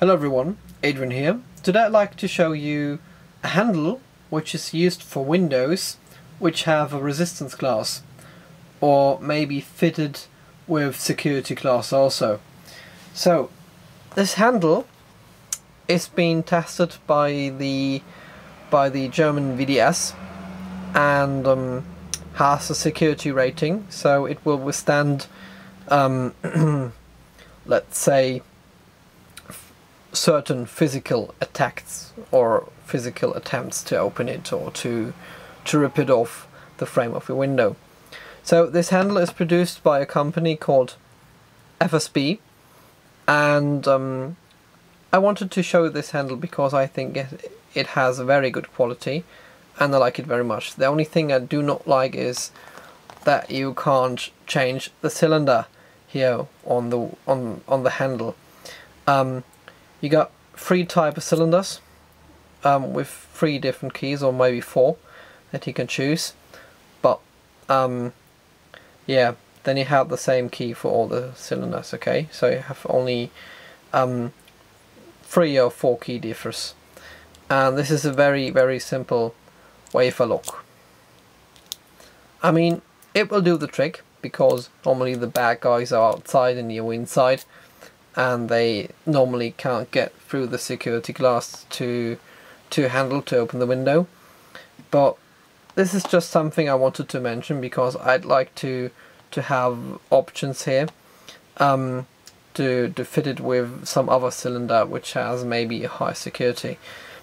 Hello everyone, Adrian here. Today I'd like to show you a handle which is used for windows which have a resistance glass or maybe fitted with security glass also. So this handle is being tested by the by the German VDS and um, has a security rating so it will withstand um, let's say certain physical attacks or physical attempts to open it or to to rip it off the frame of your window. So this handle is produced by a company called FSB and um, I wanted to show this handle because I think it, it has a very good quality and I like it very much. The only thing I do not like is that you can't change the cylinder here on the on on the handle. Um, you got three type of cylinders um, with three different keys or maybe four that you can choose. But um, yeah then you have the same key for all the cylinders okay? So you have only um, three or four key differs and this is a very very simple wafer lock. I mean it will do the trick because normally the bad guys are outside and you're inside and they normally can't get through the security glass to to handle to open the window. But this is just something I wanted to mention because I'd like to to have options here um, to, to fit it with some other cylinder which has maybe a high security.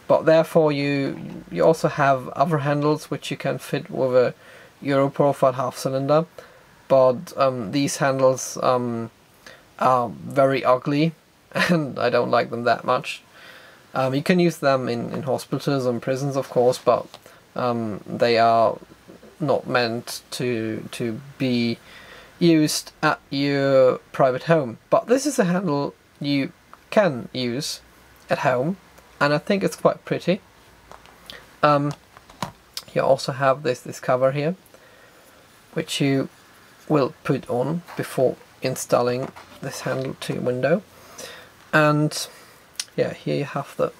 But therefore you you also have other handles which you can fit with a Euro profile half cylinder. But um, these handles um, are very ugly and I don't like them that much. Um, you can use them in, in hospitals and prisons of course but um, they are not meant to to be used at your private home. But this is a handle you can use at home and I think it's quite pretty. Um, you also have this, this cover here which you will put on before installing this handle to your window. And yeah here you have the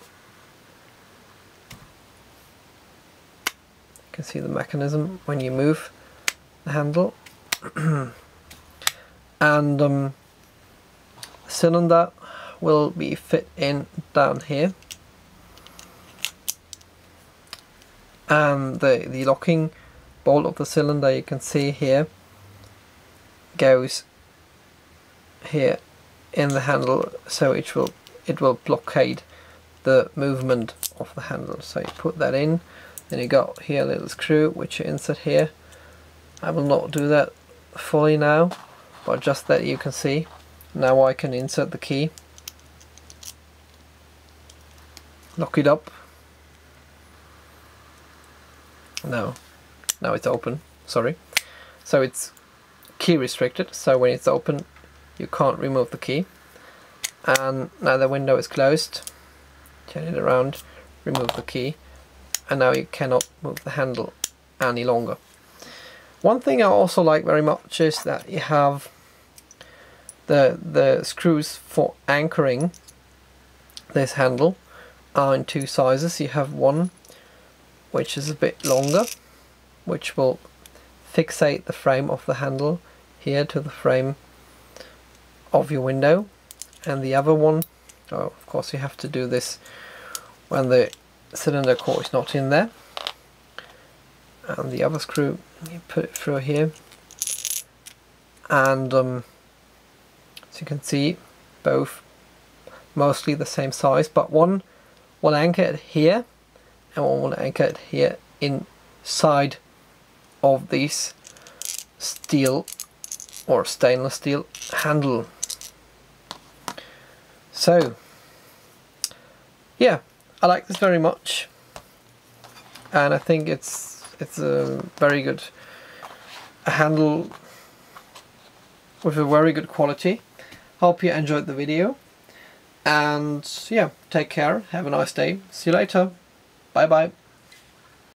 you can see the mechanism when you move the handle. And um, the cylinder will be fit in down here. And the, the locking bolt of the cylinder you can see here goes here in the handle so it will it will blockade the movement of the handle. So you put that in then you got here a little screw which you insert here. I will not do that fully now but just that you can see. Now I can insert the key. Lock it up. No. Now it's open. Sorry. So it's key restricted. So when it's open you can't remove the key. And now the window is closed. Turn it around remove the key. And now you cannot move the handle any longer. One thing I also like very much is that you have the the screws for anchoring this handle are in two sizes. You have one which is a bit longer which will fixate the frame of the handle here to the frame of your window and the other one oh, of course you have to do this when the cylinder core is not in there and the other screw you put it through here and um, as you can see both mostly the same size but one will anchor it here and one will anchor it here inside of this steel or stainless steel handle. So, yeah, I like this very much. And I think it's it's a very good handle with a very good quality. Hope you enjoyed the video. And yeah, take care, have a nice day, see you later, bye bye.